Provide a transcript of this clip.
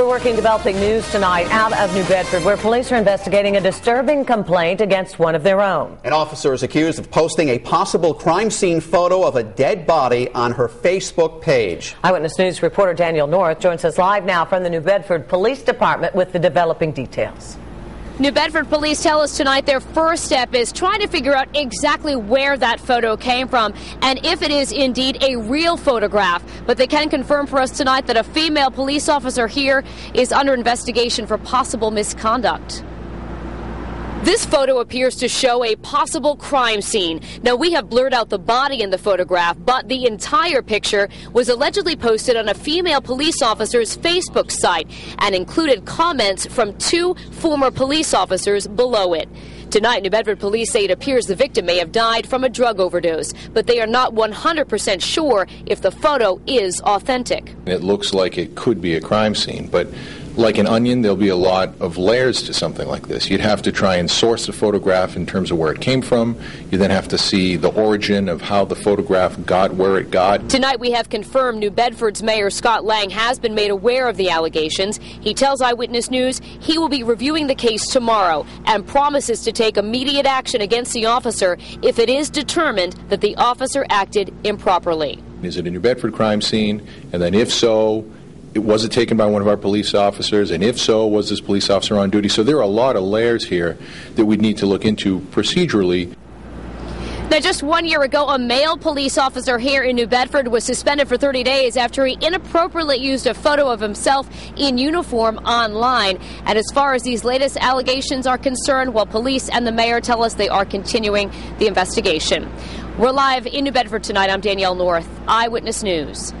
We're working developing news tonight out of New Bedford where police are investigating a disturbing complaint against one of their own. An officer is accused of posting a possible crime scene photo of a dead body on her Facebook page. Eyewitness News reporter Danielle North joins us live now from the New Bedford Police Department with the developing details. New Bedford police tell us tonight their first step is trying to figure out exactly where that photo came from and if it is indeed a real photograph. But they can confirm for us tonight that a female police officer here is under investigation for possible misconduct. This photo appears to show a possible crime scene. Now, we have blurred out the body in the photograph, but the entire picture was allegedly posted on a female police officer's Facebook site and included comments from two former police officers below it. Tonight, New Bedford police say it appears the victim may have died from a drug overdose, but they are not 100% sure if the photo is authentic. It looks like it could be a crime scene, but like an onion, there'll be a lot of layers to something like this. You'd have to try and source the photograph in terms of where it came from. You then have to see the origin of how the photograph got where it got. Tonight, we have confirmed New Bedford's Mayor Scott Lang has been made aware of the allegations. He tells Eyewitness News he will be reviewing the case tomorrow and promises to take immediate action against the officer if it is determined that the officer acted improperly. Is it a New Bedford crime scene? And then, if so, was it taken by one of our police officers? And if so, was this police officer on duty? So there are a lot of layers here that we'd need to look into procedurally. Now, just one year ago, a male police officer here in New Bedford was suspended for 30 days after he inappropriately used a photo of himself in uniform online. And as far as these latest allegations are concerned, well, police and the mayor tell us they are continuing the investigation. We're live in New Bedford tonight. I'm Danielle North, Eyewitness News.